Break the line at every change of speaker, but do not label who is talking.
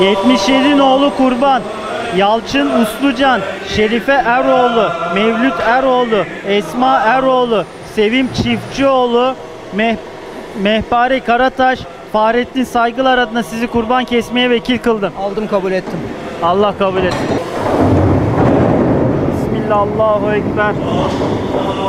77 oğlu Kurban, Yalçın Uslucan, Şerife Eroğlu, Mevlüt Eroğlu, Esma Eroğlu, Sevim Çiftçioğlu, Meh Mehpare Karataş, Fahrettin Saygılar adına sizi kurban kesmeye vekil kıldım.
Aldım kabul ettim.
Allah kabul etsin. Bismillahirrahmanirrahim.